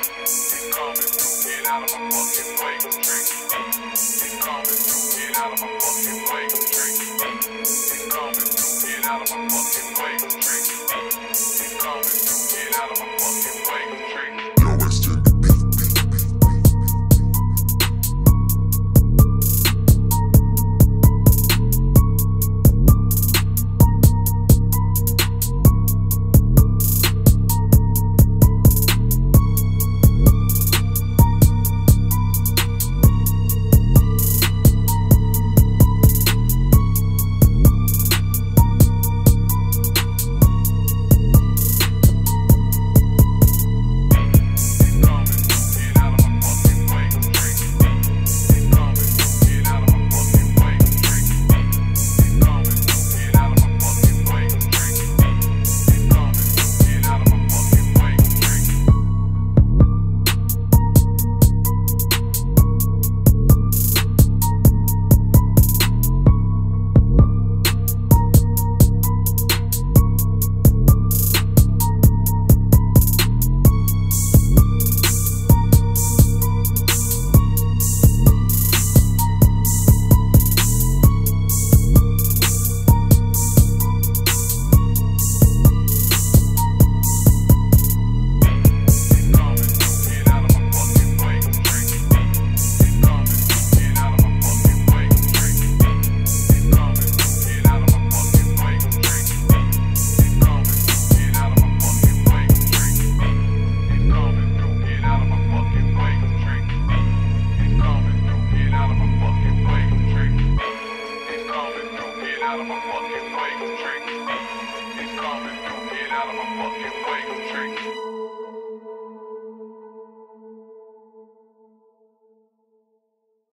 They coming through, get out of my fucking way. Tricky, coming get out of my fucking way. out of my fucking way, trick. He's coming through, get out of my fucking way, trick.